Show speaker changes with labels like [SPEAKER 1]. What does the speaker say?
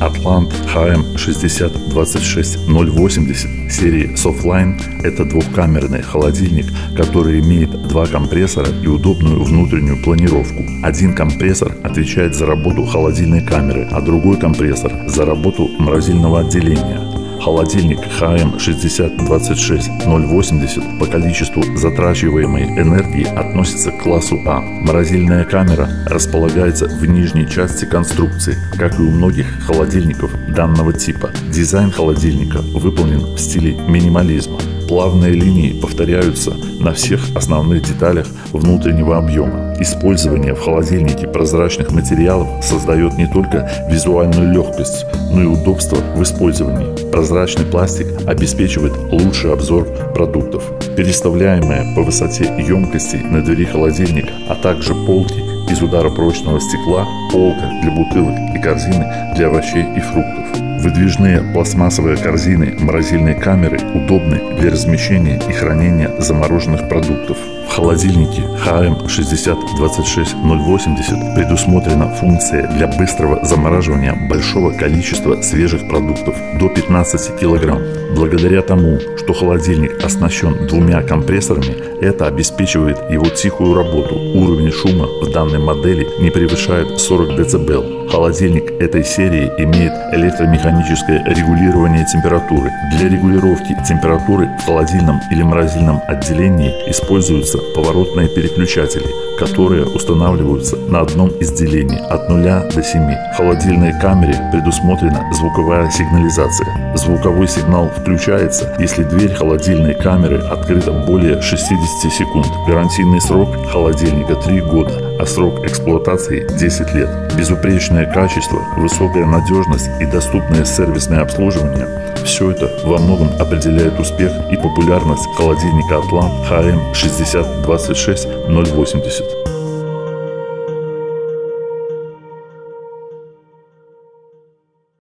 [SPEAKER 1] Atlant HM6026080 серии Softline – это двухкамерный холодильник, который имеет два компрессора и удобную внутреннюю планировку. Один компрессор отвечает за работу холодильной камеры, а другой компрессор – за работу морозильного отделения. Холодильник HM6026080 по количеству затрачиваемой энергии относится к классу А. Морозильная камера располагается в нижней части конструкции, как и у многих холодильников данного типа. Дизайн холодильника выполнен в стиле минимализма. Плавные линии повторяются на всех основных деталях внутреннего объема. Использование в холодильнике прозрачных материалов создает не только визуальную легкость, но и удобство в использовании. Прозрачный пластик обеспечивает лучший обзор продуктов. Переставляемая по высоте емкости на двери холодильника, а также полки из ударопрочного стекла, полка для бутылок и корзины для овощей и фруктов. Выдвижные пластмассовые корзины морозильной камеры удобны для размещения и хранения замороженных продуктов. В холодильнике HM6026080 предусмотрена функция для быстрого замораживания большого количества свежих продуктов до 15 кг. Благодаря тому, что холодильник оснащен двумя компрессорами, это обеспечивает его тихую работу. Уровень шума в данной модели не превышает 40 дБ. Холодильник этой серии имеет электромеханическое регулирование температуры. Для регулировки температуры в холодильном или морозильном отделении используются поворотные переключатели, которые устанавливаются на одном из делений от 0 до 7. В холодильной камере предусмотрена звуковая сигнализация. Звуковой сигнал включается, если дверь холодильной камеры открыта более 60 секунд. Гарантийный срок холодильника 3 года а срок эксплуатации 10 лет. Безупречное качество, высокая надежность и доступное сервисное обслуживание – все это во многом определяет успех и популярность холодильника Атлант HM6026080.